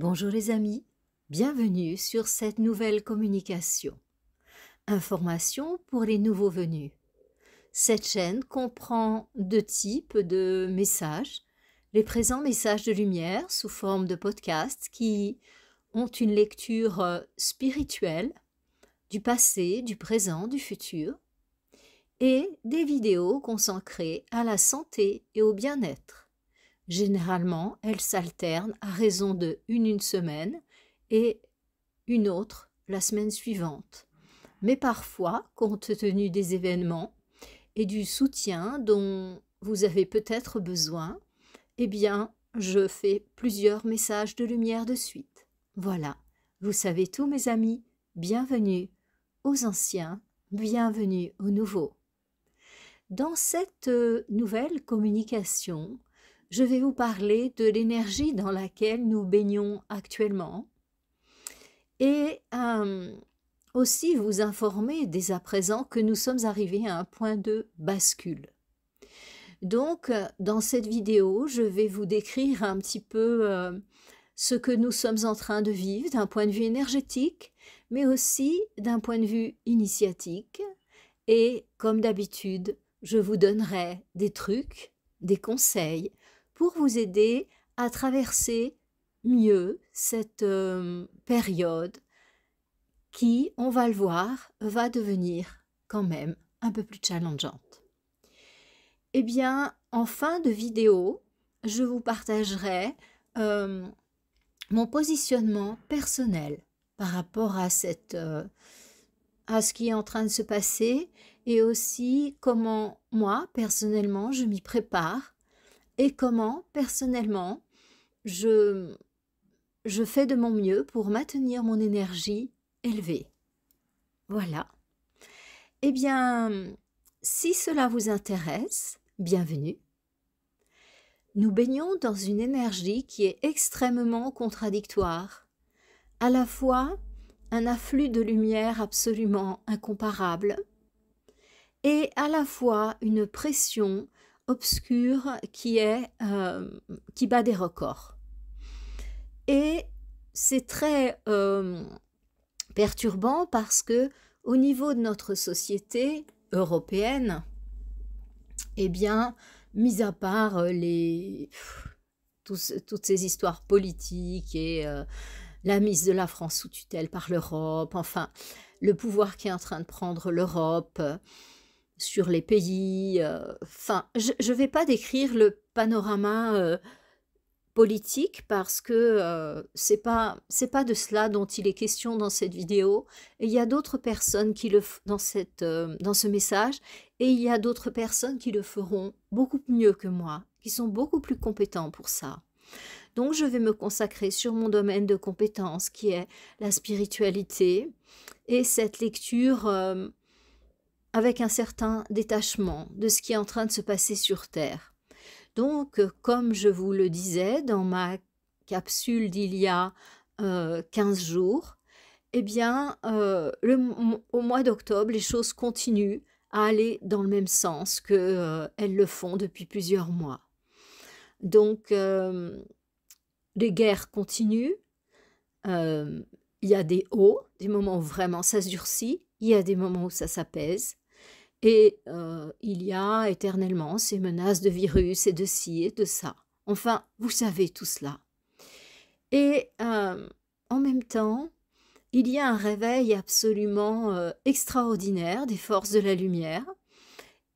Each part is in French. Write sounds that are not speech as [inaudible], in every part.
Bonjour les amis, bienvenue sur cette nouvelle communication. Information pour les nouveaux venus. Cette chaîne comprend deux types de messages. Les présents messages de lumière sous forme de podcasts qui ont une lecture spirituelle du passé, du présent, du futur, et des vidéos consacrées à la santé et au bien-être. Généralement, elles s'alternent à raison de une une semaine et une autre la semaine suivante. Mais parfois, compte tenu des événements et du soutien dont vous avez peut-être besoin, eh bien, je fais plusieurs messages de lumière de suite. Voilà, vous savez tout, mes amis. Bienvenue aux anciens, bienvenue aux nouveaux. Dans cette euh, nouvelle communication, je vais vous parler de l'énergie dans laquelle nous baignons actuellement et euh, aussi vous informer dès à présent que nous sommes arrivés à un point de bascule. Donc, dans cette vidéo, je vais vous décrire un petit peu euh, ce que nous sommes en train de vivre d'un point de vue énergétique, mais aussi d'un point de vue initiatique. Et comme d'habitude, je vous donnerai des trucs, des conseils pour vous aider à traverser mieux cette euh, période qui, on va le voir, va devenir quand même un peu plus challengeante. Eh bien, en fin de vidéo, je vous partagerai euh, mon positionnement personnel par rapport à cette euh, à ce qui est en train de se passer et aussi comment moi personnellement je m'y prépare et comment, personnellement, je, je fais de mon mieux pour maintenir mon énergie élevée. Voilà. Eh bien, si cela vous intéresse, bienvenue. Nous baignons dans une énergie qui est extrêmement contradictoire, à la fois un afflux de lumière absolument incomparable, et à la fois une pression obscur qui est euh, qui bat des records. Et c'est très euh, perturbant parce que au niveau de notre société européenne, eh bien, mis à part euh, les toutes ces histoires politiques et la mise de la France sous tutelle par l'Europe, enfin, le pouvoir qui est en train de prendre l'Europe, sur les pays. Euh, enfin, je ne vais pas décrire le panorama euh, politique parce que euh, c'est pas pas de cela dont il est question dans cette vidéo. Il y a d'autres personnes qui le dans cette dans ce message et il y a d'autres personnes qui le feront beaucoup mieux que moi, qui sont beaucoup plus compétents pour ça. Donc je vais me consacrer sur mon domaine de compétence qui est la spiritualité et cette lecture avec un certain détachement de ce qui est en train de se passer sur Terre. Donc, comme je vous le disais dans ma capsule d'il y a 15 euh, jours, eh bien, euh, au mois d'octobre, les choses continuent à aller dans le même sens qu'elles euh, le font depuis plusieurs mois. Donc, les guerres continuent. Il y a des hauts, des moments où vraiment ça durcit, il y a des moments où ça s'apaise, et euh, il y a éternellement ces menaces de virus et de ci et de ça. Enfin, vous savez tout cela. Et euh, en même temps, il y a un réveil absolument euh, extraordinaire des forces de la lumière.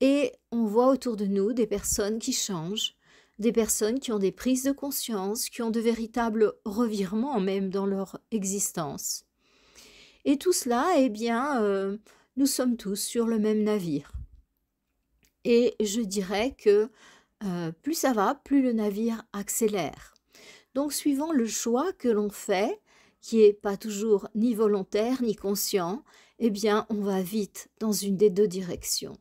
Et on voit autour de nous des personnes qui changent, des personnes qui ont des prises de conscience, qui ont de véritables revirements même dans leur existence. Et tout cela, eh bien, nous sommes tous sur le même navire. Et je dirais que euh, plus ça va, plus le navire accélère. Donc suivant le choix que l'on fait, qui n'est pas toujours ni volontaire ni conscient, eh bien on va vite dans une des deux directions.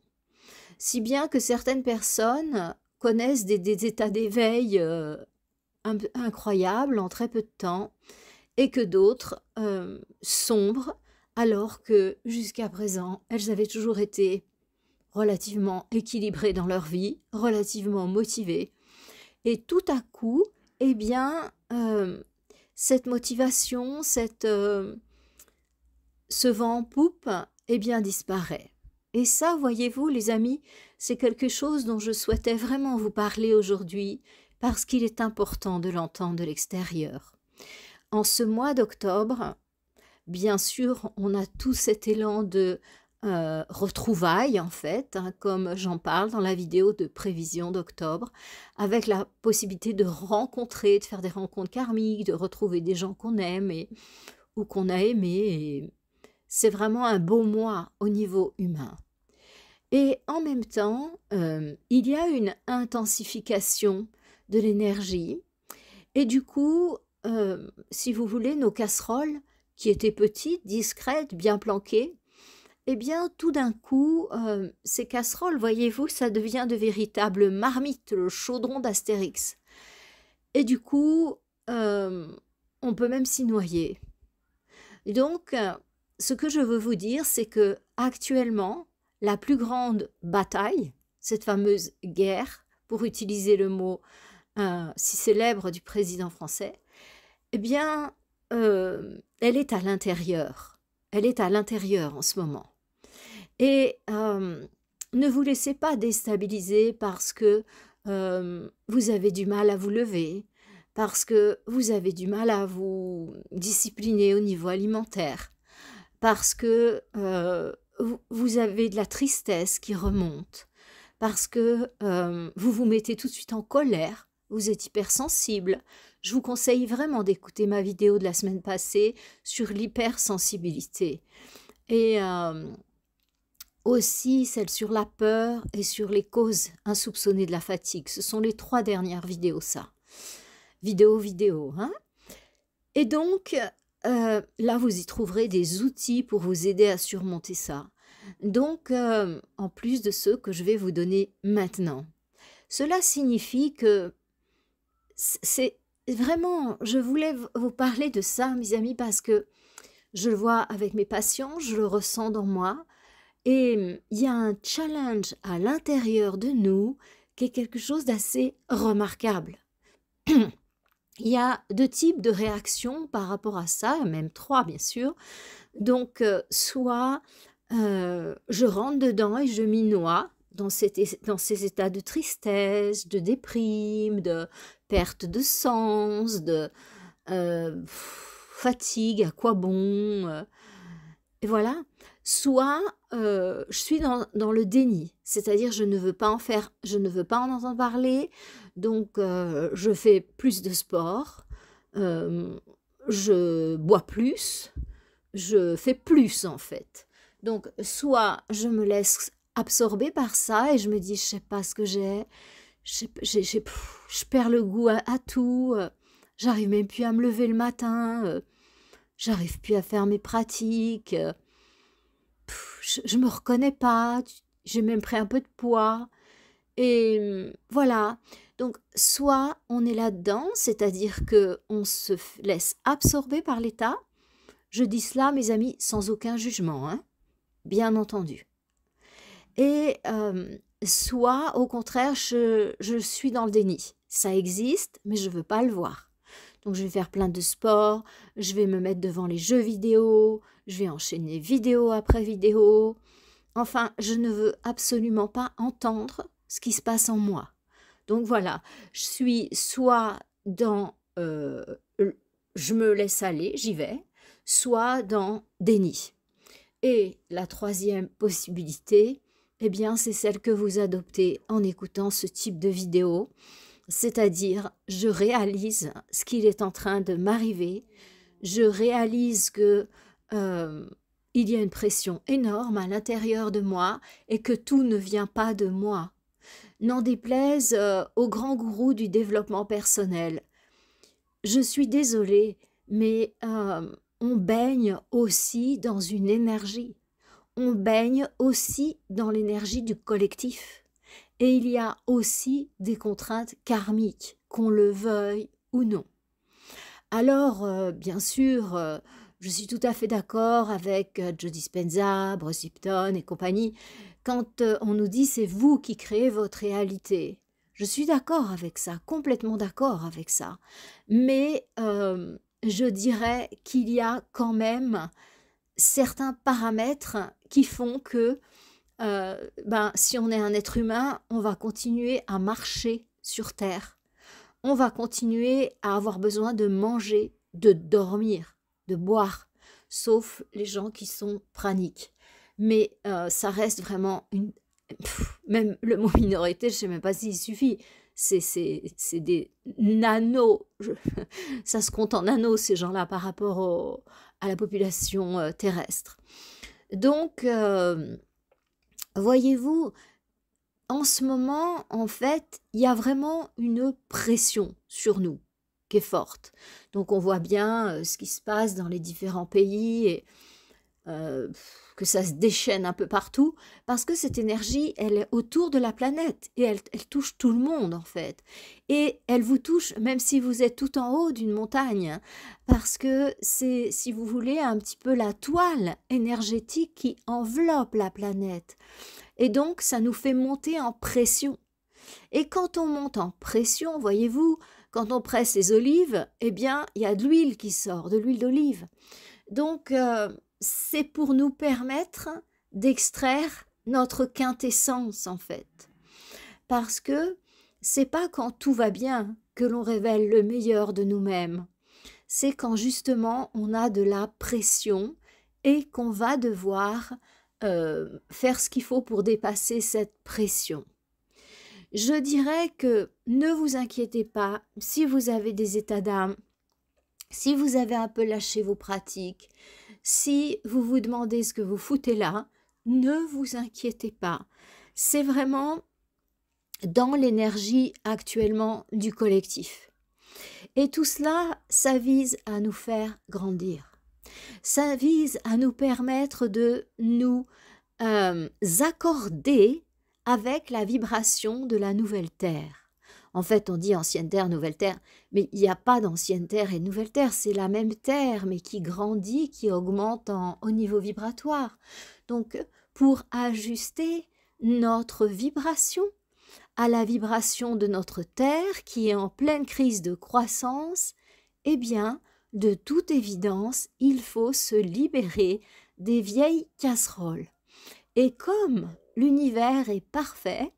Si bien que certaines personnes connaissent des, états d'éveil euh, incroyables en très peu de temps, et que d'autres euh, sombrent alors que jusqu'à présent, elles avaient toujours été relativement équilibrées dans leur vie, relativement motivées. Et tout à coup, eh bien, euh, cette motivation, cette, euh, ce vent en poupe, eh bien, disparaît. Et ça, voyez-vous, les amis, c'est quelque chose dont je souhaitais vraiment vous parler aujourd'hui, parce qu'il est important de l'entendre de l'extérieur. En ce mois d'octobre, bien sûr, on a tout cet élan de euh, retrouvailles, en fait, hein, comme j'en parle dans la vidéo de prévision d'octobre, avec la possibilité de rencontrer, de faire des rencontres karmiques, de retrouver des gens qu'on aime et, ou qu'on a aimés. C'est vraiment un beau mois au niveau humain. Et en même temps, euh, il y a une intensification de l'énergie. Et du coup, euh, si vous voulez, nos casseroles, qui étaient petites, discrètes, bien planquées, eh bien, tout d'un coup, euh, ces casseroles, voyez-vous, ça devient de véritables marmites, le chaudron d'Astérix. Et du coup, euh, on peut même s'y noyer. donc, ce que je veux vous dire, c'est que actuellement, la plus grande bataille, cette fameuse guerre, pour utiliser le mot si célèbre du président français, eh bien, elle est à l'intérieur. Elle est à l'intérieur en ce moment. Et ne vous laissez pas déstabiliser parce que vous avez du mal à vous lever, parce que vous avez du mal à vous discipliner au niveau alimentaire, parce que vous avez de la tristesse qui remonte, parce que vous vous mettez tout de suite en colère, vous êtes hypersensible. Je vous conseille vraiment d'écouter ma vidéo de la semaine passée sur l'hypersensibilité. Et aussi celle sur la peur et sur les causes insoupçonnées de la fatigue. Ce sont les trois dernières vidéos, ça. Vidéo, vidéo. Hein et donc, euh, là, vous y trouverez des outils pour vous aider à surmonter ça. Donc, euh, en plus de ceux que je vais vous donner maintenant. Cela signifie que c'est vraiment, je voulais vous parler de ça, mes amis, parce que je le vois avec mes patients, je le ressens dans moi, et il y a un challenge à l'intérieur de nous qui est quelque chose d'assez remarquable. [clears throat] il y a deux types de réactions par rapport à ça, même trois bien sûr. Donc, soit je rentre dedans et je m'y noie dans, dans, ces états de tristesse, de déprime, de perte de sens, de fatigue, à quoi bon. et voilà. Soit je suis dans, le déni, c'est-à-dire je ne veux pas en faire, je ne veux pas en entendre parler, donc je fais plus de sport, je bois plus, je fais plus en fait. Donc soit je me laisse absorber par ça et je me dis je sais pas ce que j'ai, je perds le goût à, tout, j'arrive même plus à me lever le matin, j'arrive plus à faire mes pratiques je, ne me reconnais pas, j'ai même pris un peu de poids. Et mmh, voilà. Donc, soit on est là-dedans, c'est-à-dire que on se laisse absorber par l'état. Je dis cela, mes amis, sans aucun jugement, hein, bien entendu. Et soit, au contraire, je, je, suis dans le déni. Ça existe, mais je ne veux pas le voir. Donc, je vais faire plein de sport, je vais me mettre devant les jeux vidéo, je vais enchaîner vidéo après vidéo. Enfin, je ne veux absolument pas entendre ce qui se passe en moi. Donc voilà, je suis soit dans euh, je me laisse aller, j'y vais, soit dans déni. Et la troisième possibilité, eh bien, c'est celle que vous adoptez en écoutant ce type de vidéo, c'est-à-dire je réalise ce qu'il est en train de m'arriver, je réalise que euh, il y a une pression énorme à l'intérieur de moi et que tout ne vient pas de moi. N'en déplaise euh, au grand gourou du développement personnel. Je suis désolée, mais euh, on baigne aussi dans une énergie. On baigne aussi dans l'énergie du collectif. Et il y a aussi des contraintes karmiques, qu'on le veuille ou non. Alors, bien sûr, je suis tout à fait d'accord avec euh, Joe Dispenza, Bruce Lipton et compagnie quand euh, on nous dit c'est vous qui créez votre réalité. Je suis d'accord avec ça, complètement d'accord avec ça. Mais euh, je dirais qu'il y a quand même certains paramètres qui font que euh, ben, si on est un être humain, on va continuer à marcher sur Terre. On va continuer à avoir besoin de manger, de dormir, de boire, sauf les gens qui sont praniques. Mais euh, ça reste vraiment une... même le mot minorité, je ne sais même pas s'il suffit. C'est des nanos. [laughs] ça se compte en nanos, ces gens-là, par rapport à la population euh, terrestre. Donc, Voyez-vous, en ce moment, en fait, il y a vraiment une pression sur nous qui est forte. Donc on voit bien euh, ce qui se passe dans les différents pays et euh, que ça se déchaîne un peu partout, parce que cette énergie, elle est autour de la planète et elle, elle touche tout le monde en fait. Et elle vous touche même si vous êtes tout en haut d'une montagne, parce que c'est, si vous voulez, un petit peu la toile énergétique qui enveloppe la planète. Et donc, ça nous fait monter en pression. Et quand on monte en pression, voyez-vous, quand on presse les olives, eh bien, il y a de l'huile qui sort, de l'huile d'olive. Donc, euh, c'est pour nous permettre d'extraire notre quintessence en fait. Parce que c'est pas quand tout va bien que l'on révèle le meilleur de nous-mêmes. C'est quand justement on a de la pression et qu'on va devoir euh, faire ce qu'il faut pour dépasser cette pression. Je dirais que ne vous inquiétez pas si vous avez des états d'âme, si vous avez un peu lâché vos pratiques, si vous vous demandez ce que vous foutez là, ne vous inquiétez pas. C'est vraiment dans l'énergie actuellement du collectif. Et tout cela, ça vise à nous faire grandir. Ça vise à nous permettre de nous euh, accorder avec la vibration de la nouvelle Terre. En fait, on dit ancienne terre, nouvelle terre, mais il n'y a pas d'ancienne terre et nouvelle terre, c'est la même terre, mais qui grandit, qui augmente au niveau vibratoire. Donc, pour ajuster notre vibration à la vibration de notre terre qui est en pleine crise de croissance, eh bien, de toute évidence, il faut se libérer des vieilles casseroles. Et comme l'univers est parfait,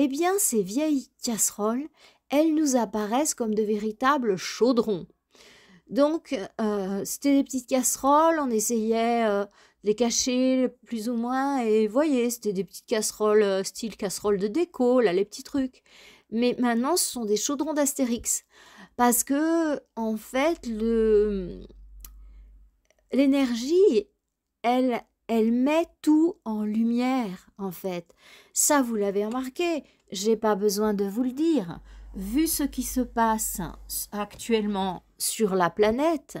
eh bien ces vieilles casseroles, elles nous apparaissent comme de véritables chaudrons. Donc, euh, c'était des petites casseroles, on essayait euh, de les cacher plus ou moins, et voyez, c'était des petites casseroles, euh, style casserole de déco, là, les petits trucs. Mais maintenant, ce sont des chaudrons d'Astérix. Parce que, en fait, l'énergie, elle, elle met tout en lumière, en fait. Ça, vous l'avez remarqué, j'ai pas besoin de vous le dire. Vu ce qui se passe actuellement sur la planète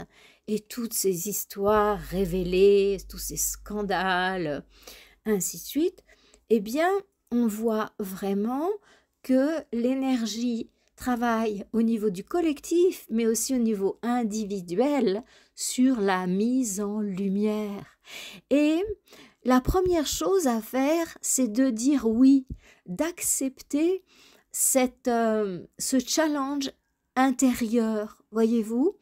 et toutes ces histoires révélées, tous ces scandales, ainsi de suite, eh bien, on voit vraiment que l'énergie travaille au niveau du collectif, mais aussi au niveau individuel sur la mise en lumière. Et la première chose à faire, c'est de dire oui, d'accepter euh, ce challenge intérieur, voyez-vous.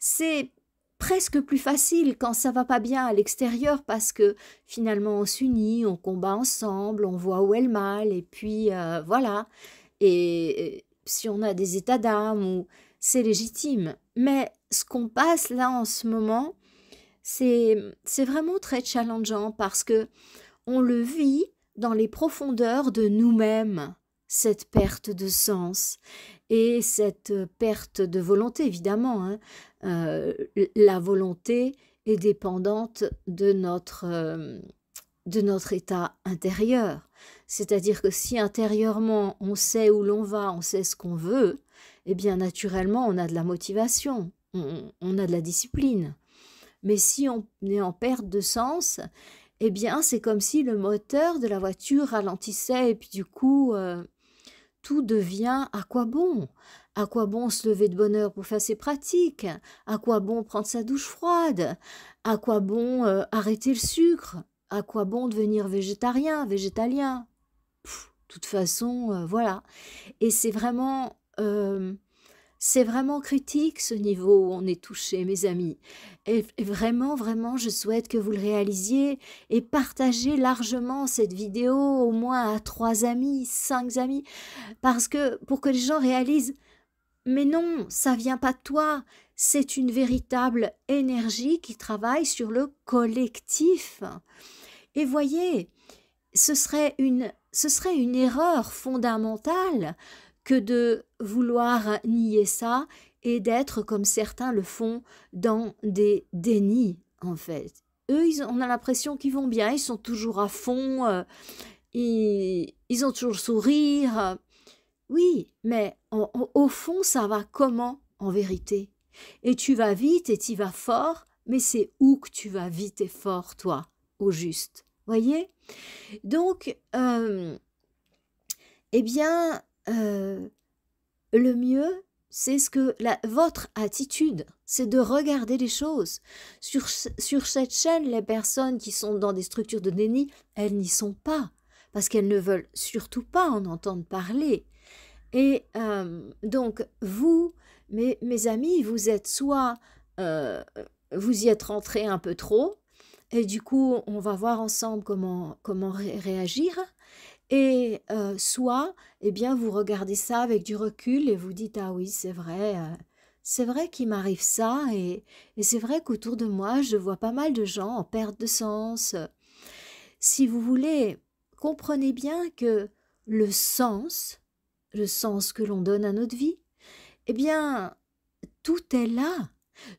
C'est presque plus facile quand ça va pas bien à l'extérieur parce que finalement on s'unit, on combat ensemble, on voit où est le mal et puis euh, voilà. Et si on a des états d'âme c'est légitime. Mais ce qu'on passe là en ce moment, c'est vraiment très challengeant parce que on le vit dans les profondeurs de nous-mêmes cette perte de sens et cette perte de volonté évidemment. Hein. Euh, la volonté est dépendante de notre euh, de notre état intérieur. C'est-à-dire que si intérieurement on sait où l'on va, on sait ce qu'on veut, eh bien naturellement on a de la motivation, on, a de la discipline. Mais si on est en perte de sens, eh bien c'est comme si le moteur de la voiture ralentissait et puis du coup euh, tout devient à quoi bon? À quoi bon se lever de bonne heure pour faire ses pratiques? À quoi bon prendre sa douche froide? À quoi bon euh, arrêter le sucre? À quoi bon devenir végétarien, végétalien? De toute façon, euh, voilà. Et c'est vraiment, c'est vraiment critique ce niveau où on est touché, mes amis. Et vraiment, vraiment, je souhaite que vous le réalisiez et partagez largement cette vidéo au moins à trois amis, cinq amis, parce que pour que les gens réalisent, mais non, ça vient pas de toi, c'est une véritable énergie qui travaille sur le collectif. Et voyez, ce serait une, ce serait une erreur fondamentale que de vouloir nier ça et d'être comme certains le font dans des dénis en fait. Eux, ils, on a l'impression qu'ils vont bien, ils sont toujours à fond, euh, ils, ils, ont toujours sourire. Oui, mais au fond, ça va comment en vérité? Et tu vas vite et tu vas fort, mais c'est où que tu vas vite et fort, toi, au juste? Voyez? Donc, euh, eh bien, euh, le mieux, c'est ce que la, votre attitude, c'est de regarder les choses. Sur, sur cette chaîne, les personnes qui sont dans des structures de déni, elles n'y sont pas, parce qu'elles ne veulent surtout pas en entendre parler. Et euh, donc, vous, mes, amis, vous êtes soit euh, vous y êtes rentré un peu trop, et du coup, on va voir ensemble comment, comment réagir. Et soit, eh bien, vous regardez ça avec du recul et vous dites ah oui, c'est vrai, c'est vrai qu'il m'arrive ça et, et c'est vrai qu'autour de moi, je vois pas mal de gens en perte de sens. Si vous voulez, comprenez bien que le sens, le sens que l'on donne à notre vie, eh bien, tout est là.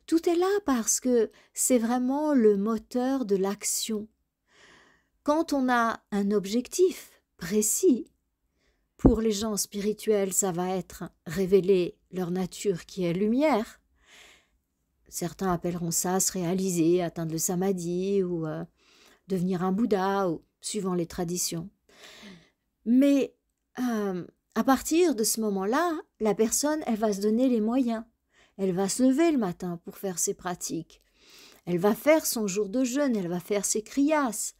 Tout est là parce que c'est vraiment le moteur de l'action. Quand on a un objectif précis, pour les gens spirituels, ça va être révéler leur nature qui est lumière. Certains appelleront ça se réaliser, atteindre le samadhi ou euh, devenir un Bouddha, ou, suivant les traditions. Mais euh, à partir de ce moment-là, la personne, elle va se donner les moyens. Elle va se lever le matin pour faire ses pratiques. Elle va faire son jour de jeûne, elle va faire ses criasses.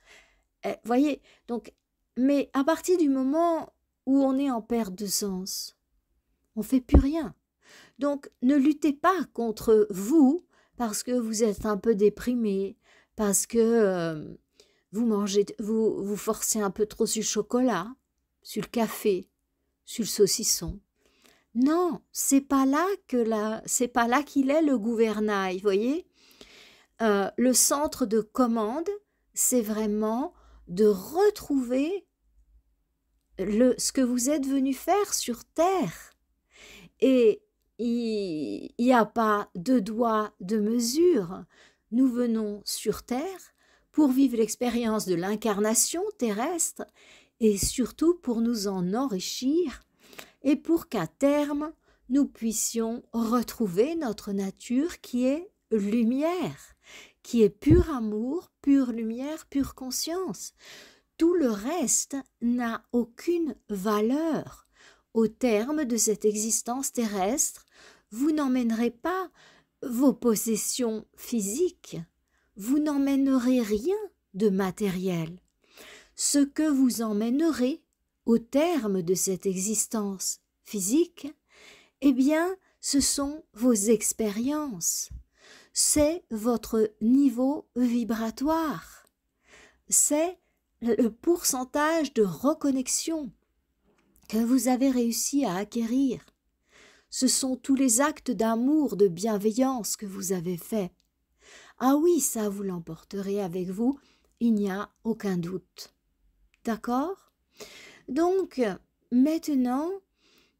Eh, voyez, donc, mais à partir du moment où on est en perte de sens, on fait plus rien. Donc, ne luttez pas contre vous parce que vous êtes un peu déprimé, parce que euh, vous mangez, vous vous forcez un peu trop sur le chocolat, sur le café, sur le saucisson. Non, c'est pas là que la, c'est pas là qu'il est le gouvernail, voyez? Euh, le centre de commande, c'est vraiment de retrouver le, ce que vous êtes venu faire sur Terre. Et il n'y a pas de doigt de mesure. Nous venons sur Terre pour vivre l'expérience de l'incarnation terrestre et surtout pour nous en enrichir et pour qu'à terme nous puissions retrouver notre nature qui est lumière, qui est pur amour, pure lumière, pure conscience. Tout le reste n'a aucune valeur. Au terme de cette existence terrestre, vous n'emmènerez pas vos possessions physiques, vous n'emmènerez rien de matériel. Ce que vous emmènerez, au terme de cette existence physique, eh bien, ce sont vos expériences, c'est votre niveau vibratoire, c'est le pourcentage de reconnexion que vous avez réussi à acquérir. Ce sont tous les actes d'amour, de bienveillance que vous avez faits. Ah oui, ça vous l'emporterez avec vous, il n'y a aucun doute. D'accord? Donc, maintenant,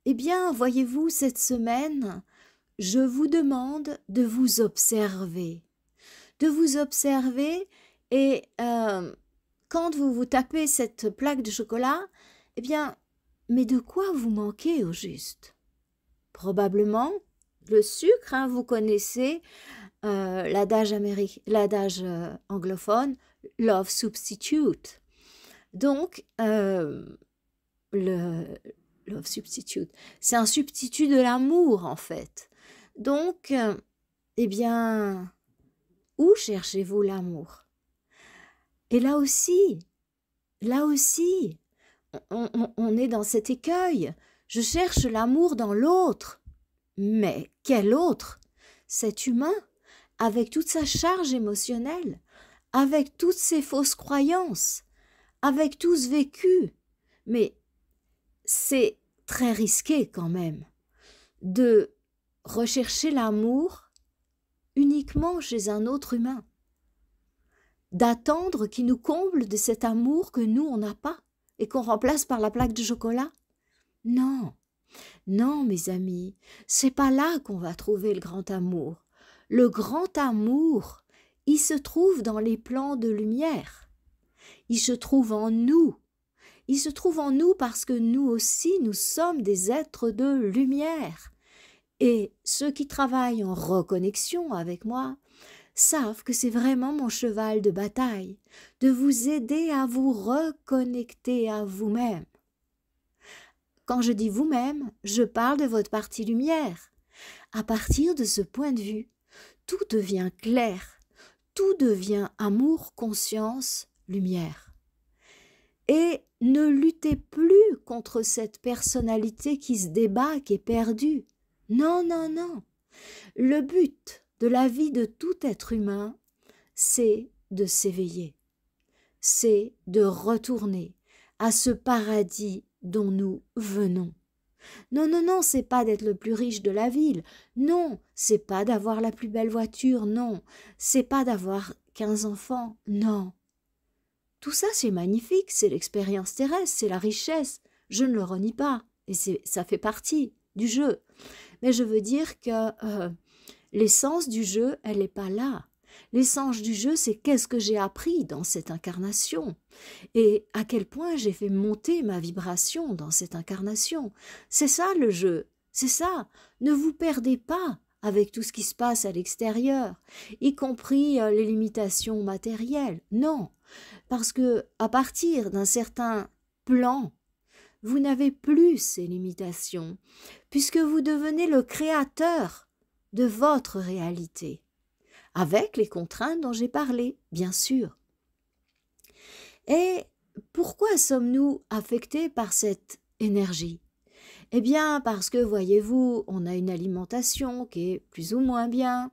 eh bien, voyez-vous, cette semaine, je vous demande de vous observer. De vous observer et euh, quand vous vous tapez cette plaque de chocolat, eh bien, mais de quoi vous manquez au juste? Probablement le sucre, hein, vous connaissez euh, l'adage l'adage euh, anglophone, love substitute. Donc, le love substitute. C'est un substitut de l'amour en fait. Donc, euh, eh bien, où cherchez-vous l'amour? Et là aussi, là aussi, on, on, est dans cet écueil. Je cherche l'amour dans l'autre. mais quel autre? Cet humain, avec toute sa charge émotionnelle, avec toutes ses fausses croyances, avec tout ce vécu. Mais c'est très risqué quand même de rechercher l'amour uniquement chez un autre humain, d'attendre qu'il nous comble de cet amour que nous on n'a pas et qu'on remplace par la plaque de chocolat. Non, non, mes amis, c'est pas là qu'on va trouver le grand amour. Le grand amour, il se trouve dans les plans de lumière. Il se trouve en nous. Il se trouve en nous parce que nous aussi, nous sommes des êtres de lumière. Et ceux qui travaillent en reconnexion avec moi savent que c'est vraiment mon cheval de bataille, de vous aider à vous reconnecter à vous-même. Quand je dis vous-même, je parle de votre partie lumière. À partir de ce point de vue, tout devient clair, tout devient amour, conscience, lumière. Et ne luttez plus contre cette personnalité qui se débat, qui est perdue. Non, non, non. Le but de la vie de tout être humain, c'est de s'éveiller, c'est de retourner à ce paradis dont nous venons. Non, non, non, c'est pas d'être le plus riche de la ville. Non, c'est pas d'avoir la plus belle voiture. Non, c'est pas d'avoir quinze enfants. Non. Tout ça, c'est magnifique, c'est l'expérience terrestre, c'est la richesse. Je ne le renie pas. Et ça fait partie du jeu. Mais je veux dire que euh, l'essence du jeu, elle n'est pas là. L'essence du jeu, c'est qu'est-ce que j'ai appris dans cette incarnation et à quel point j'ai fait monter ma vibration dans cette incarnation. C'est ça le jeu, c'est ça. Ne vous perdez pas avec tout ce qui se passe à l'extérieur, y compris euh, les limitations matérielles. Non, parce que à partir d'un certain plan, vous n'avez plus ces limitations, puisque vous devenez le créateur de votre réalité avec les contraintes dont j'ai parlé, bien sûr. Et pourquoi sommes-nous affectés par cette énergie? Eh bien, parce que, voyez-vous, on a une alimentation qui est plus ou moins bien.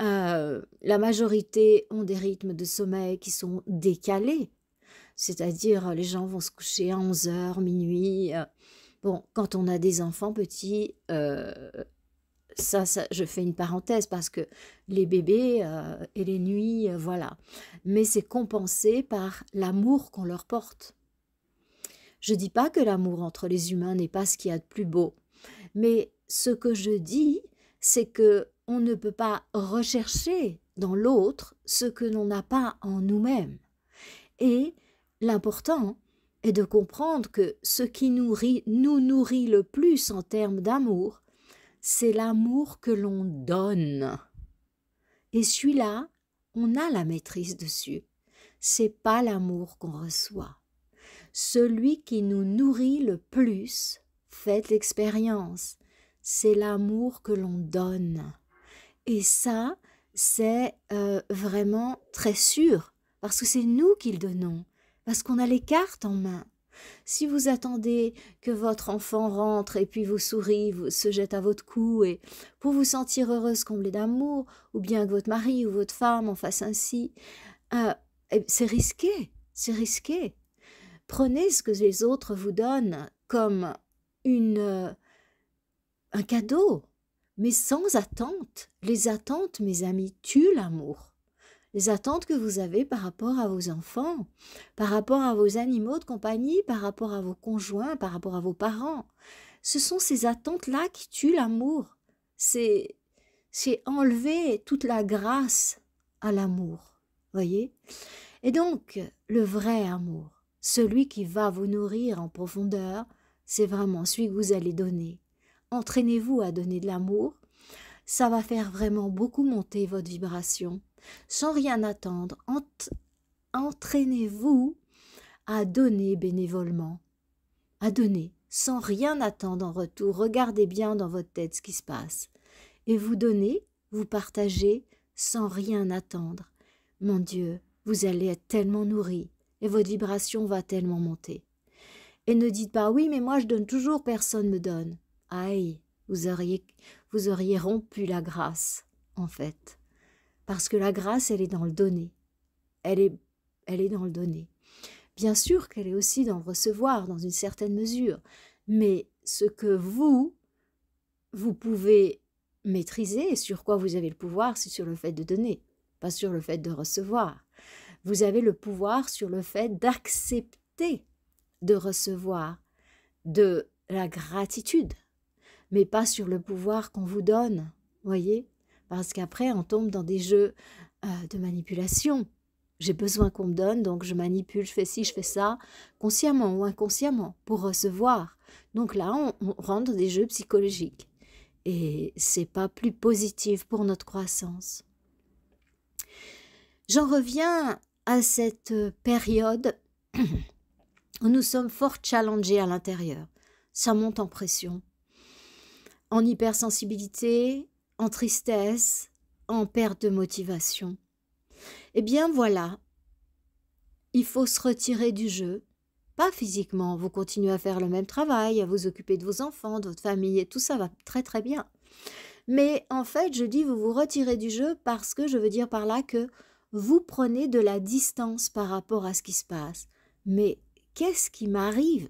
Euh, la majorité ont des rythmes de sommeil qui sont décalés. C'est-à-dire, les gens vont se coucher à 11 heures, minuit. Euh. Bon, quand on a des enfants petits, euh, ça, je fais une parenthèse parce que les bébés euh, et les nuits, euh, voilà. Mais c'est compensé par l'amour qu'on leur porte. Je dis pas que l'amour entre les humains n'est pas ce qu'il y a de plus beau, mais ce que je dis, c'est que on ne peut pas rechercher dans l'autre ce que l'on n'a pas en nous-mêmes. Et l'important est de comprendre que ce qui nourrit, nous nourrit le plus en termes d'amour, c'est l'amour que l'on donne. Et celui-là, on a la maîtrise dessus. C'est pas l'amour qu'on reçoit. Celui qui nous nourrit le plus, faites l'expérience, c'est l'amour que l'on donne. Et ça, c'est euh, vraiment très sûr, parce que c'est nous qui le donnons, parce qu'on a les cartes en main. Si vous attendez que votre enfant rentre et puis vous sourit, vous, se jette à votre cou et pour vous sentir heureuse, comblée d'amour, ou bien que votre mari ou votre femme en fasse ainsi, euh, eh, c'est risqué, c'est risqué. Prenez ce que les autres vous donnent comme une, euh, un cadeau, mais sans attente. Les attentes, mes amis, tuent l'amour les attentes que vous avez par rapport à vos enfants, par rapport à vos animaux de compagnie, par rapport à vos conjoints, par rapport à vos parents. Ce sont ces attentes-là qui tuent l'amour. C'est, c'est enlever toute la grâce à l'amour. Voyez? Et donc, le vrai amour, celui qui va vous nourrir en profondeur, c'est vraiment celui que vous allez donner. Entraînez-vous à donner de l'amour. Ça va faire vraiment beaucoup monter votre vibration sans rien attendre, entraînez-vous à donner bénévolement, à donner, sans rien attendre en retour. Regardez bien dans votre tête ce qui se passe. Et vous donnez, vous partagez, sans rien attendre. Mon Dieu, vous allez être tellement nourri, et votre vibration va tellement monter. Et ne dites pas oui, mais moi je donne toujours, personne me donne. Aïe, vous auriez, vous auriez rompu la grâce, en fait. Parce que la grâce, elle est dans le donner. Elle est, elle est dans le donner. Bien sûr qu'elle est aussi dans le recevoir, dans une certaine mesure. Mais ce que vous, vous pouvez maîtriser et sur quoi vous avez le pouvoir, c'est sur le fait de donner, pas sur le fait de recevoir. Vous avez le pouvoir sur le fait d'accepter de recevoir de la gratitude, mais pas sur le pouvoir qu'on vous donne, voyez? Parce qu'après, on tombe dans des jeux euh, de manipulation. J'ai besoin qu'on me donne, donc je manipule, je fais ci, je fais ça, consciemment ou inconsciemment, pour recevoir. Donc là, on, on rentre dans des jeux psychologiques. Et c'est pas plus positif pour notre croissance. J'en reviens à cette période [coughs] où nous sommes fort challengés à l'intérieur. Ça monte en pression, en hypersensibilité, en tristesse, en perte de motivation. Eh bien voilà, il faut se retirer du jeu. Pas physiquement, vous continuez à faire le même travail, à vous occuper de vos enfants, de votre famille, et tout ça va très très bien. Mais en fait, je dis vous vous retirez du jeu parce que je veux dire par là que vous prenez de la distance par rapport à ce qui se passe. Mais qu'est-ce qui m'arrive?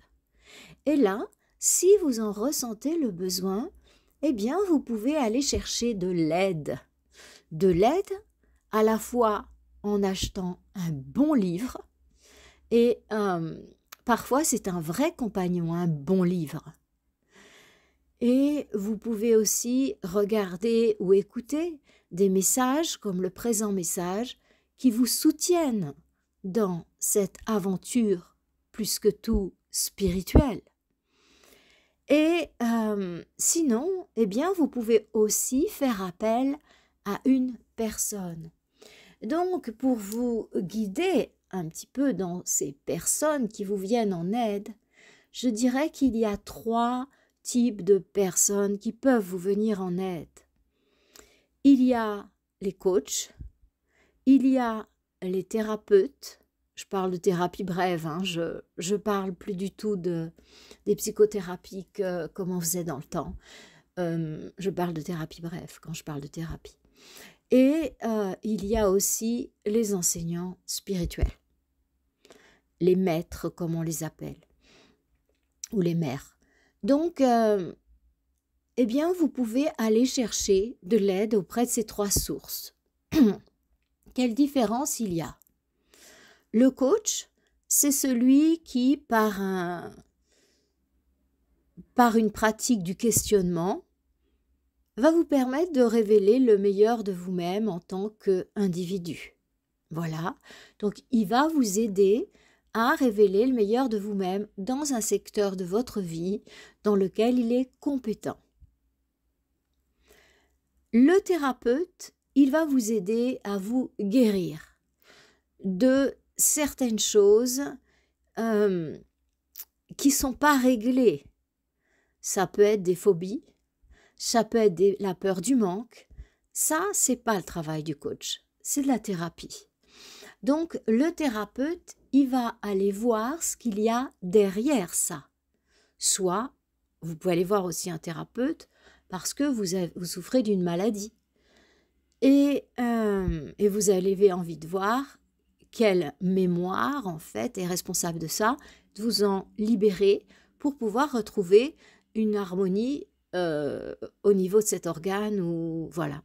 Et là, si vous en ressentez le besoin, eh bien, vous pouvez aller chercher de l'aide. De l'aide à la fois en achetant un bon livre et euh, parfois c'est un vrai compagnon, un bon livre. Et vous pouvez aussi regarder ou écouter des messages comme le présent message qui vous soutiennent dans cette aventure plus que tout spirituelle. Et euh, sinon, eh bien, vous pouvez aussi faire appel à une personne. Donc, pour vous guider un petit peu dans ces personnes qui vous viennent en aide, je dirais qu'il y a trois types de personnes qui peuvent vous venir en aide. Il y a les coachs, il y a les thérapeutes, je parle de thérapie brève, hein, je, je parle plus du tout de, des psychothérapies comme on faisait dans le temps. Je parle de thérapie brève quand je parle de thérapie. Et euh, il y a aussi les enseignants spirituels, les maîtres comme on les appelle, ou les mères. Donc, euh, eh bien, vous pouvez aller chercher de l'aide auprès de ces trois sources. [coughs] Quelle différence il y a? Le coach, c'est celui qui, par, un, par une pratique du questionnement, va vous permettre de révéler le meilleur de vous-même en tant qu'individu. Voilà, donc il va vous aider à révéler le meilleur de vous-même dans un secteur de votre vie dans lequel il est compétent. Le thérapeute, il va vous aider à vous guérir de certaines choses euh, qui sont pas réglées. Ça peut être des phobies, ça peut être la peur du manque. Ça, c'est pas le travail du coach, c'est de la thérapie. Donc, le thérapeute, il va aller voir ce qu'il y a derrière ça. Soit, vous pouvez aller voir aussi un thérapeute parce que vous, vous souffrez d'une maladie. Et, euh, et vous avez envie de voir quelle mémoire, en fait, est responsable de ça, de vous en libérer pour pouvoir retrouver une harmonie euh, au niveau de cet organe ou voilà.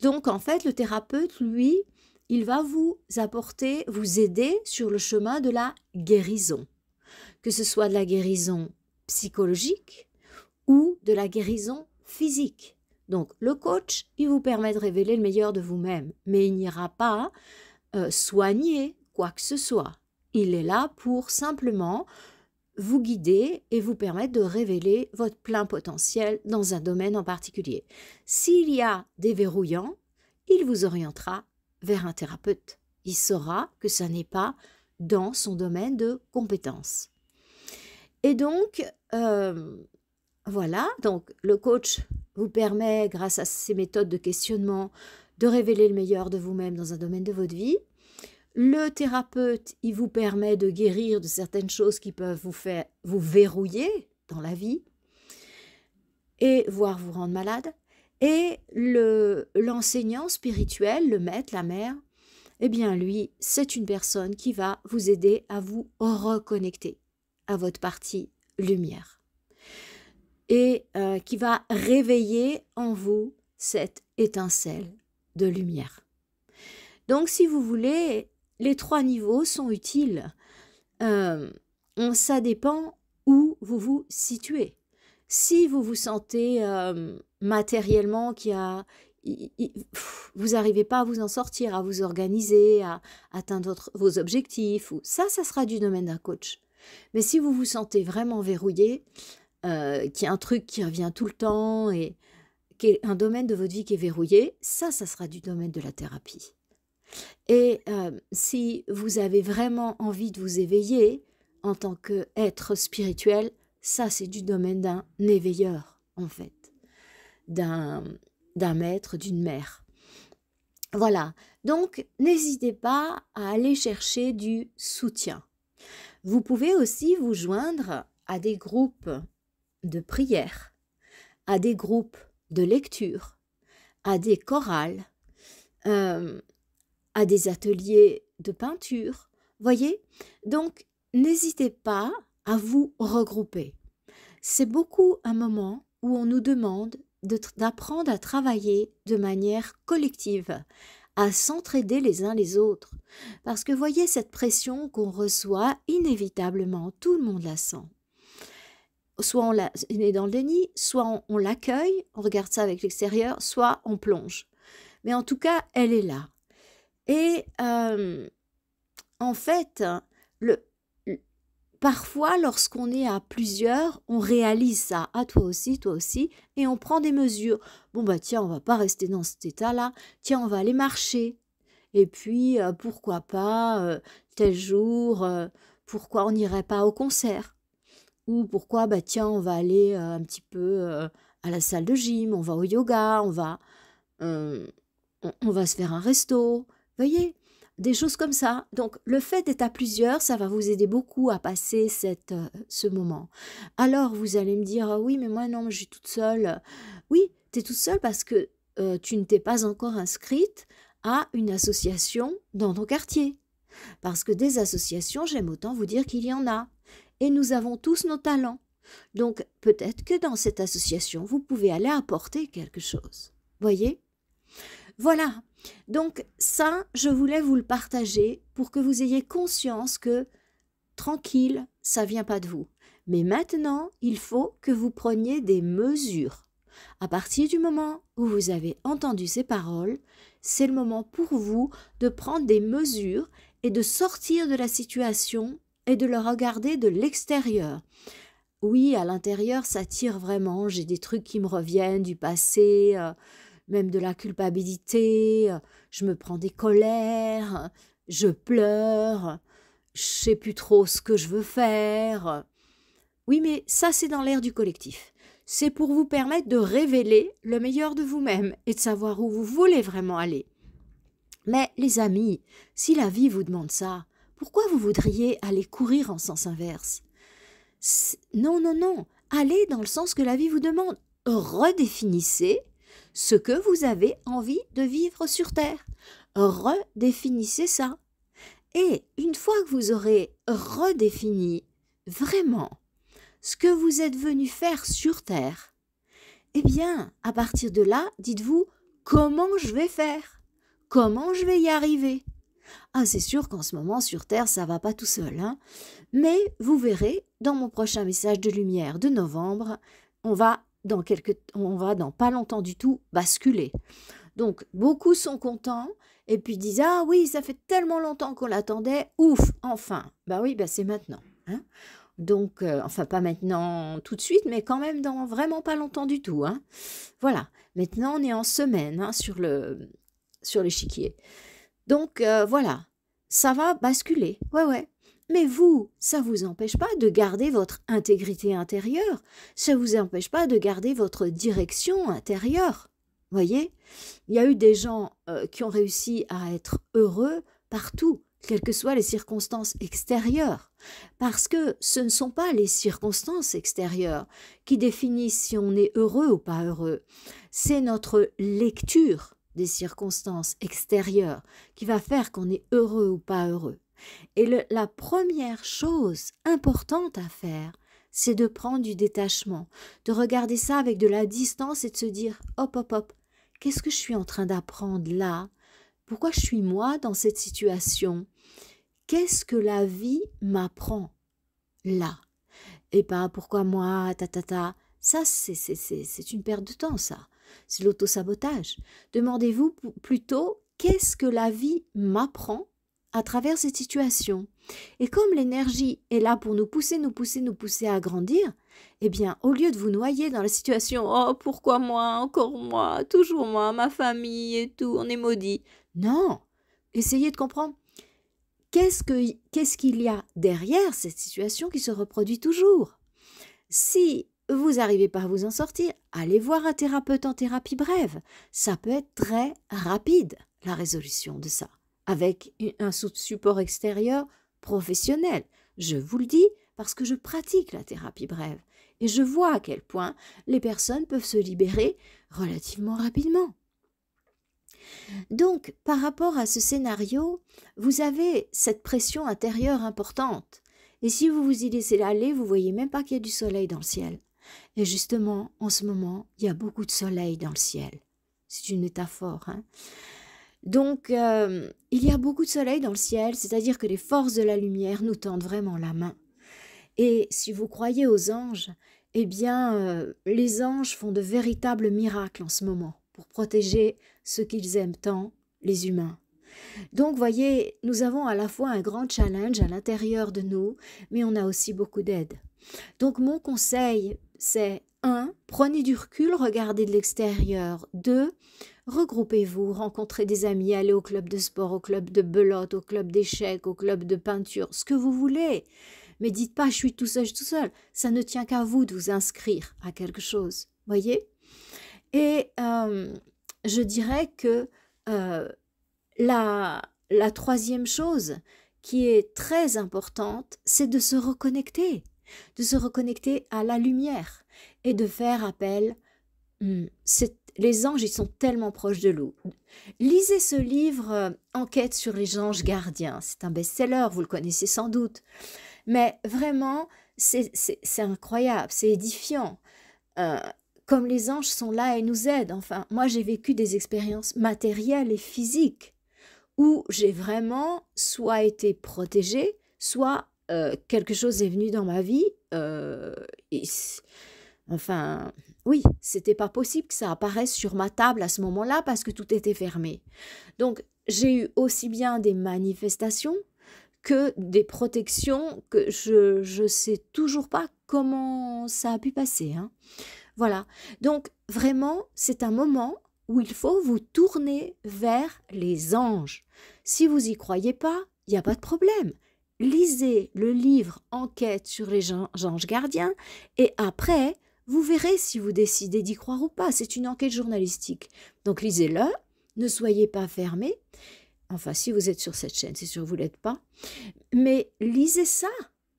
Donc en fait, le thérapeute, lui, il va vous apporter, vous aider sur le chemin de la guérison, que ce soit de la guérison psychologique ou de la guérison physique. Donc le coach, il vous permet de révéler le meilleur de vous-même, mais il n'ira pas euh, soigner quoi que ce soit. Il est là pour simplement vous guider et vous permettre de révéler votre plein potentiel dans un domaine en particulier. S'il y a des verrouillants, il vous orientera vers un thérapeute. Il saura que ça n'est pas dans son domaine de compétence. Et donc, euh, voilà, donc le coach vous permet, grâce à ses méthodes de questionnement, de révéler le meilleur de vous-même dans un domaine de votre vie. Le thérapeute, il vous permet de guérir de certaines choses qui peuvent vous faire vous verrouiller dans la vie et voire vous rendre malade. Et le l'enseignant spirituel, le maître, la mère, eh bien lui, c'est une personne qui va vous aider à vous reconnecter à votre partie lumière et euh, qui va réveiller en vous cette étincelle de lumière. Donc si vous voulez, les trois niveaux sont utiles. Euh, ça dépend où vous vous situez. Si vous vous sentez euh, matériellement qu'il a, vous n'arrivez pas à vous en sortir, à vous organiser, à atteindre vos objectifs, ou ça, ça sera du domaine d'un coach. Mais si vous vous sentez vraiment verrouillé, euh, qu'il y a un truc qui revient tout le temps et un domaine de votre vie qui est verrouillé, ça, ça sera du domaine de la thérapie. Et euh, si vous avez vraiment envie de vous éveiller en tant qu'être spirituel, ça, c'est du domaine d'un éveilleur, en fait, d'un d'un maître, d'une mère. Voilà, donc n'hésitez pas à aller chercher du soutien. Vous pouvez aussi vous joindre à des groupes de prière, à des groupes de lecture, à des chorales, euh, à des ateliers de peinture. Voyez? Donc, n'hésitez pas à vous regrouper. C'est beaucoup un moment où on nous demande d'apprendre à travailler de manière collective, à s'entraider les uns les autres. Parce que voyez cette pression qu'on reçoit inévitablement, tout le monde la sent. Soit on, est dans le déni, soit on, l'accueille, on regarde ça avec l'extérieur, soit on plonge. Mais en tout cas, elle est là. Et euh, en fait, le, Parfois, lorsqu'on est à plusieurs, on réalise ça, à toi aussi, toi aussi, et on prend des mesures. Bon, bah tiens, on va pas rester dans cet état-là, tiens, on va aller marcher. Et puis, euh, pourquoi pas, euh, tel jour, pourquoi on n'irait pas au concert Ou pourquoi, bah tiens, on va aller un petit peu à la salle de gym, on va au yoga, on va, on, on va se faire un resto. Voyez des choses comme ça. Donc le fait d'être à plusieurs, ça va vous aider beaucoup à passer cette, euh, ce moment. Alors vous allez me dire, oui, mais moi non, je suis toute seule. Oui, tu es toute seule parce que euh, tu ne t'es pas encore inscrite à une association dans ton quartier. Parce que des associations, j'aime autant vous dire qu'il y en a. Et nous avons tous nos talents. Donc peut-être que dans cette association, vous pouvez aller apporter quelque chose. Voyez? Voilà. Donc ça, je voulais vous le partager pour que vous ayez conscience que tranquille, ça vient pas de vous. Mais maintenant, il faut que vous preniez des mesures. À partir du moment où vous avez entendu ces paroles, c'est le moment pour vous de prendre des mesures et de sortir de la situation et de le regarder de l'extérieur. Oui, à l'intérieur, ça tire vraiment. J'ai des trucs qui me reviennent du passé. Euh, même de la culpabilité, euh, je me prends des colères, je pleure, je sais plus trop ce que je veux faire. Oui, mais ça c'est dans l'air du collectif. C'est pour vous permettre de révéler le meilleur de vous-même et de savoir où vous voulez vraiment aller. Mais les amis, si la vie vous demande ça, pourquoi vous voudriez aller courir en sens inverse? Non, non, non, allez dans le sens que la vie vous demande. Redéfinissez ce que vous avez envie de vivre sur Terre. Redéfinissez ça. Et une fois que vous aurez redéfini vraiment ce que vous êtes venu faire sur Terre, eh bien, à partir de là, dites-vous comment je vais faire? Comment je vais y arriver? Ah, c'est sûr qu'en ce moment sur Terre, ça va pas tout seul, hein mais vous verrez dans mon prochain message de lumière de novembre, on va dans quelques, on va dans pas longtemps du tout basculer. Donc beaucoup sont contents et puis disent ah oui ça fait tellement longtemps qu'on l'attendait, ouf enfin. Bah oui bah c'est maintenant. Hein. Donc euh, enfin pas maintenant tout de suite mais quand même dans vraiment pas longtemps du tout. Hein. Voilà maintenant on est en semaine sur le sur l'échiquier. Donc euh, voilà ça va basculer. Ouais ouais mais vous, ça ne vous empêche pas de garder votre intégrité intérieure, ça ne vous empêche pas de garder votre direction intérieure. Voyez? Il y a eu des gens euh, qui ont réussi à être heureux partout. quelles que soient les circonstances extérieures, parce que ce ne sont pas les circonstances extérieures qui définissent si on est heureux ou pas heureux, c'est notre lecture des circonstances extérieures qui va faire qu'on est heureux ou pas heureux. Et la première chose importante à faire, c'est de prendre du détachement, de regarder ça avec de la distance et de se dire hop hop hop, qu'est-ce que je suis en train d'apprendre là? Pourquoi je suis moi dans cette situation? Qu'est-ce que la vie m'apprend là? Et pas pourquoi moi, ta ta ta. Ça, c'est une perte de temps, ça. C'est l'autosabotage. Demandez-vous plutôt qu'est-ce que la vie m'apprend à travers cette situation? Et comme l'énergie est là pour nous pousser, nous pousser, nous pousser à grandir, eh bien, au lieu de vous noyer dans la situation Oh, pourquoi moi, encore moi, toujours moi, ma famille et tout, on est maudit. Non, essayez de comprendre qu'est-ce qu'il y a derrière cette situation qui se reproduit toujours? Si vous n'arrivez pas à vous en sortir, allez voir un thérapeute en thérapie brève. Ça peut être très rapide, la résolution de ça avec un support extérieur professionnel. Je vous le dis parce que je pratique la thérapie brève et je vois à quel point les personnes peuvent se libérer relativement rapidement. Donc, par rapport à ce scénario, vous avez cette pression intérieure importante. Et si vous vous y laissez aller, vous voyez même pas qu'il y a du soleil dans le ciel. Et justement, en ce moment, il y a beaucoup de soleil dans le ciel. C'est une métaphore. Hein donc, euh, il y a beaucoup de soleil dans le ciel, c'est-à-dire que les forces de la lumière nous tendent vraiment la main. Et si vous croyez aux anges, eh bien, euh, les anges font de véritables miracles en ce moment pour protéger ceux qu'ils aiment tant, les humains. Donc, voyez, nous avons à la fois un grand challenge à l'intérieur de nous, mais on a aussi beaucoup d'aide. Donc, mon conseil, c'est 1. Prenez du recul, regardez de l'extérieur. 2. Regroupez-vous, rencontrez des amis, allez au club de sport, au club de belote, au club d'échecs, au club de peinture, ce que vous voulez. Mais dites pas je suis tout seul, tout seul. Ça ne tient qu'à vous de vous inscrire à quelque chose. Voyez? Et euh, je dirais que euh, la troisième chose qui est très importante, c'est de se reconnecter, de se reconnecter à la lumière et de faire appel. Hmm, les anges, ils sont tellement proches de nous. Lisez ce livre euh, Enquête sur les anges gardiens. C'est un best-seller, vous le connaissez sans doute. Mais vraiment, c'est incroyable, c'est édifiant. Euh, comme les anges sont là et nous aident. Enfin, moi, j'ai vécu des expériences matérielles et physiques où j'ai vraiment soit été protégée, soit euh, quelque chose est venu dans ma vie. enfin, oui, c'était pas possible que ça apparaisse sur ma table à ce moment-là parce que tout était fermé. Donc, j'ai eu aussi bien des manifestations que des protections que je je sais toujours pas comment ça a pu passer. Hein. Voilà. Donc, vraiment, c'est un moment où il faut vous tourner vers les anges. Si vous y croyez pas, il n'y a pas de problème. Lisez le livre Enquête sur les anges gardiens et après, vous verrez si vous décidez d'y croire ou pas. C'est une enquête journalistique. Donc lisez-le, ne soyez pas fermés. Enfin, si vous êtes sur cette chaîne, c'est sûr que vous l'êtes pas. Mais lisez ça,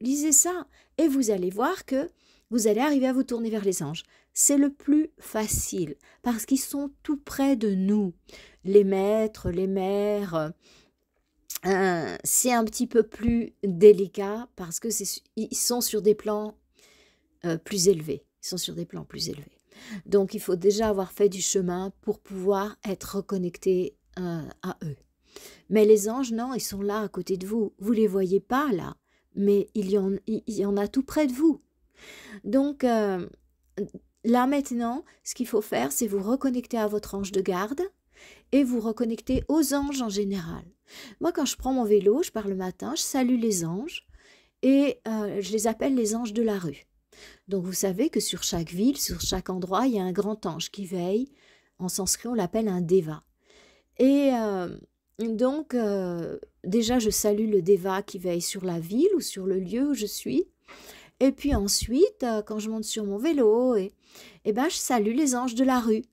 lisez ça, et vous allez voir que vous allez arriver à vous tourner vers les anges. C'est le plus facile, parce qu'ils sont tout près de nous. Les maîtres, les mères, c'est un petit peu plus délicat, parce que ils sont sur des plans euh, plus élevés. Ils sont sur des plans plus élevés. Donc il faut déjà avoir fait du chemin pour pouvoir être reconnecté euh, à eux. Mais les anges, non, ils sont là à côté de vous. Vous les voyez pas là, mais il y en, il y en a tout près de vous. Donc euh, là maintenant, ce qu'il faut faire, c'est vous reconnecter à votre ange de garde et vous reconnecter aux anges en général. Moi, quand je prends mon vélo, je pars le matin, je salue les anges et euh, je les appelle les anges de la rue. Donc vous savez que sur chaque ville, sur chaque endroit, il y a un grand ange qui veille. En sanskrit, on l'appelle un deva. Et euh, donc, euh, déjà, je salue le deva qui veille sur la ville ou sur le lieu où je suis. Et puis ensuite, quand je monte sur mon vélo, et, et ben, je salue les anges de la rue.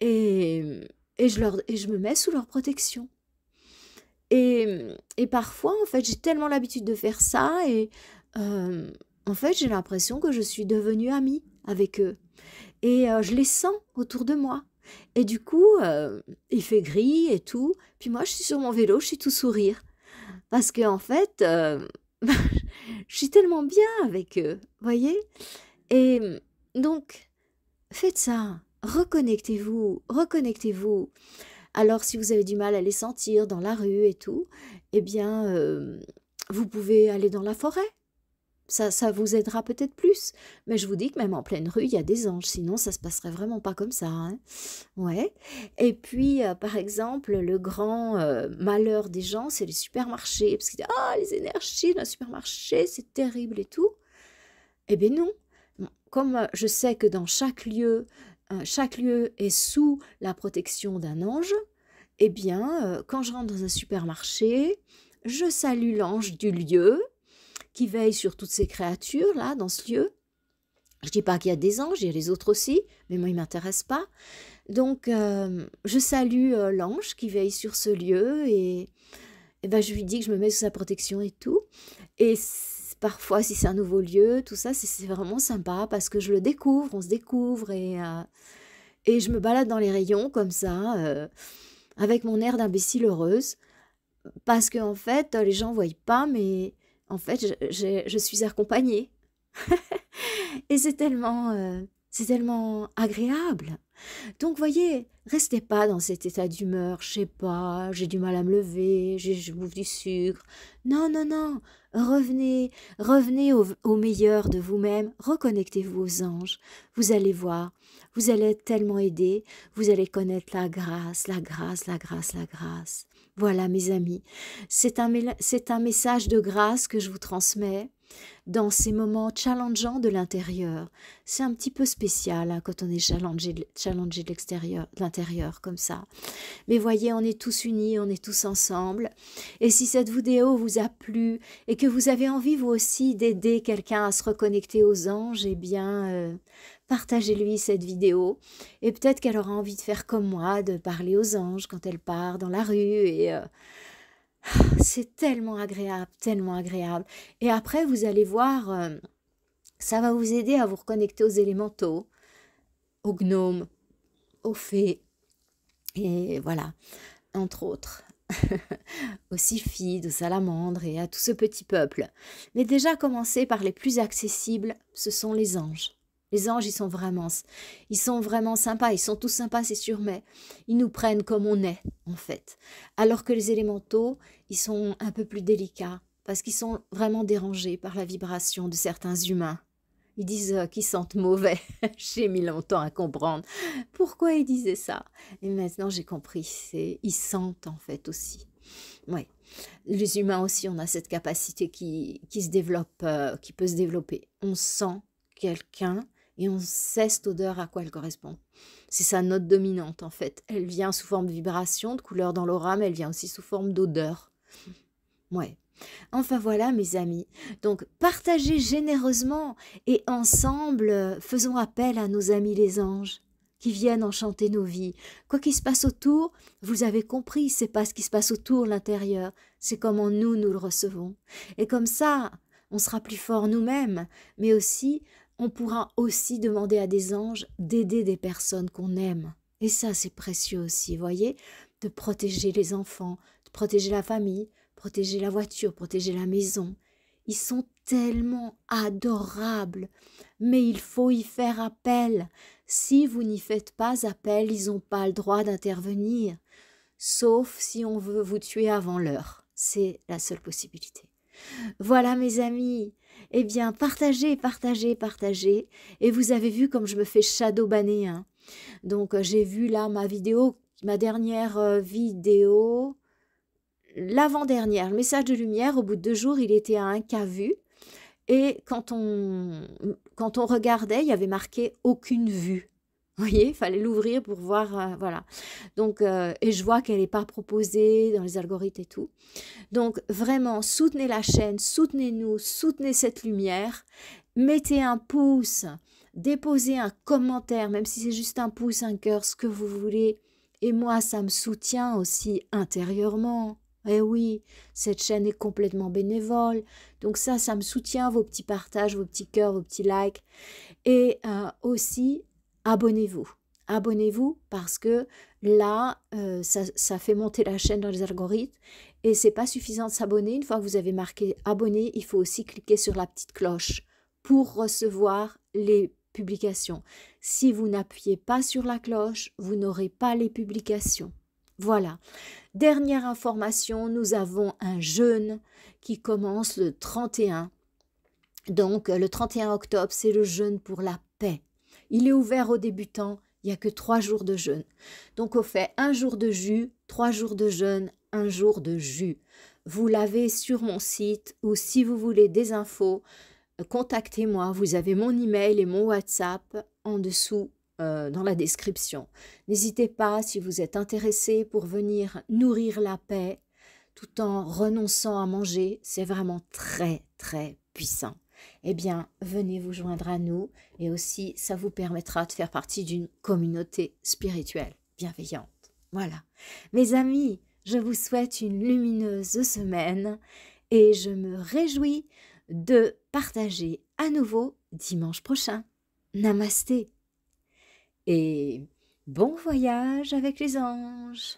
Et, et, je leur, et je me mets sous leur protection. Et, et parfois, en fait, j'ai tellement l'habitude de faire ça et euh, en fait, j'ai l'impression que je suis devenue amie avec eux. Et euh, je les sens autour de moi. Et du coup, euh, il fait gris et tout. Puis moi, je suis sur mon vélo, je suis tout sourire. Parce qu'en en fait, [laughs] je suis tellement bien avec eux, voyez? Et donc, faites ça. Reconnectez-vous, reconnectez-vous. Alors, si vous avez du mal à les sentir dans la rue et tout, eh bien, vous pouvez aller dans la forêt ça, ça vous aidera peut-être plus. Mais je vous dis que même en pleine rue, il y a des anges. Sinon, ça se passerait vraiment pas comme ça. Hein. Ouais. Et puis, euh, par exemple, le grand euh, malheur des gens, c'est les supermarchés. Parce qu'ils disent Ah, les énergies d'un supermarché, c'est terrible et tout. Eh bien, non. Comme euh, je sais que dans chaque lieu, chaque lieu est sous la protection d'un ange, eh bien, quand je rentre dans un supermarché, je salue l'ange du lieu qui veille sur toutes ces créatures là dans ce lieu. Je dis pas qu'il y a des anges, il y a les autres aussi, mais moi il m'intéresse pas. Donc euh, je salue euh, l'ange qui veille sur ce lieu et, et ben, je lui dis que je me mets sous sa protection et tout. Et parfois si c'est un nouveau lieu, tout ça c'est vraiment sympa parce que je le découvre, on se découvre et euh, et je me balade dans les rayons comme ça avec mon air d'imbécile heureuse parce qu'en en fait les gens voient pas mais en fait, je, suis accompagnée. [laughs] et c'est tellement, euh, c'est tellement agréable. Donc, voyez, restez pas dans cet état d'humeur, je sais pas, j'ai du mal à me lever, je bouffe du sucre. Non, non, non. Revenez, revenez au, meilleur de vous-même, reconnectez-vous aux anges. Vous allez voir, vous allez être tellement aidé, vous allez connaître la grâce, la grâce, la grâce, la grâce. Voilà, mes amis, c'est un, un message de grâce que je vous transmets dans ces moments challengeants de l'intérieur. C'est un petit peu spécial hein, quand on est challengé, de l'extérieur, l'intérieur comme ça. Mais voyez, on est tous unis, on est tous ensemble. Et si cette vidéo vous a plu et que vous avez envie vous aussi d'aider quelqu'un à se reconnecter aux anges, eh bien, euh, partagez-lui cette vidéo et peut-être qu'elle aura envie de faire comme moi, de parler aux anges quand elle part dans la rue et euh, [sighs] c'est tellement agréable, tellement agréable. Et après, vous allez voir, euh, ça va vous aider à vous reconnecter aux élémentaux, aux gnomes, aux fées et voilà, entre autres. [laughs] aux sylphides, aux salamandres et à tout ce petit peuple. Mais déjà commencer par les plus accessibles, ce sont les anges. Les anges, ils sont vraiment, ils sont vraiment sympas. Ils sont tous sympas, c'est sûr, mais ils nous prennent comme on est, en fait. Alors que les élémentaux, ils sont un peu plus délicats parce qu'ils sont vraiment dérangés par la vibration de certains humains. Ils disent euh, qu'ils sentent mauvais. [laughs] j'ai mis longtemps à comprendre pourquoi ils disaient ça. Et maintenant, j'ai compris. C'est ils sentent en fait aussi. Ouais. Les humains aussi, on a cette capacité qui, qui se développe, euh, qui peut se développer. On sent quelqu'un et on sait cette odeur à quoi elle correspond. C'est sa note dominante en fait. Elle vient sous forme de vibration, de couleur dans l'aura, mais elle vient aussi sous forme d'odeur. [laughs] Ouais. Enfin voilà mes amis. Donc partagez généreusement et ensemble faisons appel à nos amis les anges qui viennent enchanter nos vies. Quoi qu'il se passe autour, vous avez compris, c'est pas ce qui se passe autour l'intérieur, c'est comment nous nous le recevons. Et comme ça, on sera plus fort nous-mêmes, mais aussi on pourra aussi demander à des anges d'aider des personnes qu'on aime. Et ça, c'est précieux aussi, voyez, de protéger les enfants, de protéger la famille, protéger la voiture, protéger la maison. Ils sont tellement adorables, mais il faut y faire appel. Si vous n'y faites pas appel, ils n'ont pas le droit d'intervenir, sauf si on veut vous tuer avant l'heure. C'est la seule possibilité. Voilà mes amis, eh bien, partagez, partagez, partagez. Et vous avez vu comme je me fais shadow banner. Hein. Donc, euh, j'ai vu là ma vidéo, ma dernière euh, vidéo, l'avant-dernière, le message de lumière. Au bout de deux jours, il était à un cas vu. Et quand on, quand on regardait, il y avait marqué aucune vue. Vous voyez, il fallait l'ouvrir pour voir, euh, voilà. Donc, euh, et je vois qu'elle n'est pas proposée dans les algorithmes et tout. Donc, vraiment, soutenez la chaîne, soutenez-nous, soutenez cette lumière. Mettez un pouce, déposez un commentaire, même si c'est juste un pouce, un cœur, ce que vous voulez. Et moi, ça me soutient aussi intérieurement. Eh oui, cette chaîne est complètement bénévole. Donc ça, ça me soutient, vos petits partages, vos petits cœurs, vos petits likes. Et euh, aussi, abonnez-vous. Abonnez-vous parce que là, euh, ça, fait monter la chaîne dans les algorithmes et c'est pas suffisant de s'abonner. Une fois que vous avez marqué abonner, il faut aussi cliquer sur la petite cloche pour recevoir les publications. Si vous n'appuyez pas sur la cloche, vous n'aurez pas les publications. Voilà. Dernière information, nous avons un jeûne qui commence le 31. Donc le 31 octobre, c'est le jeûne pour la. Il est ouvert aux débutants, il n'y a que trois jours de jeûne. Donc on fait un jour de jus, trois jours de jeûne, un jour de jus. Vous l'avez sur mon site ou si vous voulez des infos, contactez-moi. Vous avez mon email et mon WhatsApp en dessous euh, dans la description. N'hésitez pas si vous êtes intéressé pour venir nourrir la paix tout en renonçant à manger. C'est vraiment très très puissant. Eh bien, venez vous joindre à nous et aussi ça vous permettra de faire partie d'une communauté spirituelle bienveillante. Voilà. Mes amis, je vous souhaite une lumineuse semaine et je me réjouis de partager à nouveau dimanche prochain. Namasté. Et bon voyage avec les anges.